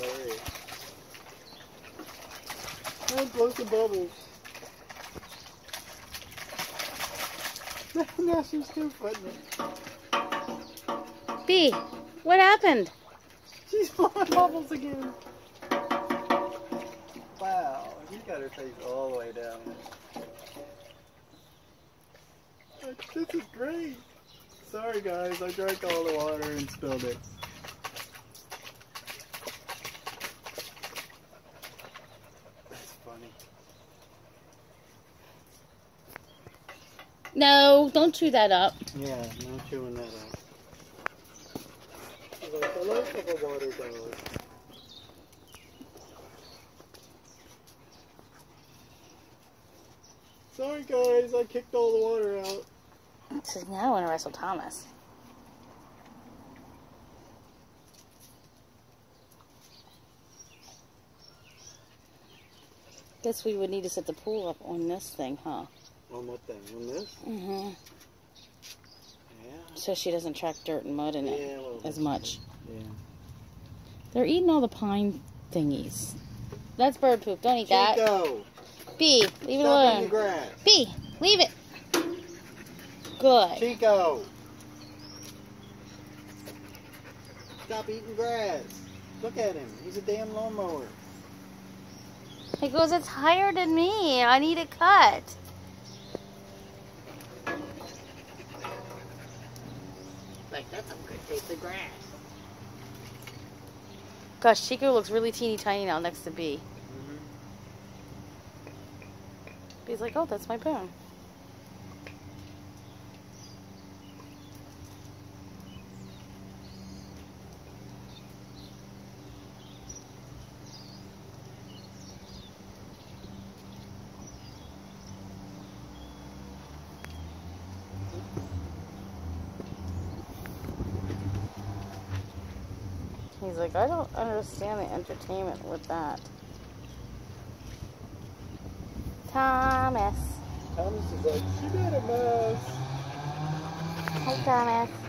hilarious. Oh, blow some bubbles. now she's still putting it. B, what happened? She's blowing bubbles again. Wow, she's got her face all the way down. This is great. Sorry guys, I drank all the water and spilled it. That's funny. No, don't chew that up. Yeah, no chewing that up. She's like, I like of a water dog. Sorry guys, I kicked all the water out. She says, now I want to wrestle Thomas. Guess we would need to set the pool up on this thing, huh? On what thing? On this? Mm-hmm. Yeah. So she doesn't track dirt and mud in Yeah, it as much. Yeah. They're eating all the pine thingies. That's bird poop. Don't eat that. Chico, B, leave it stop eating alone. B, leave it. Good. Chico. Stop eating grass. Look at him. He's a damn lawnmower. He goes, it's higher than me. I need a cut. Like, that's a good taste of grass. Gosh, Chico looks really teeny tiny now next to B. Mm-hmm. B's like, oh, that's my bone. He's like, I don't understand the entertainment with that. Thomas. Thomas is like, she made a mess. Hi, Thomas.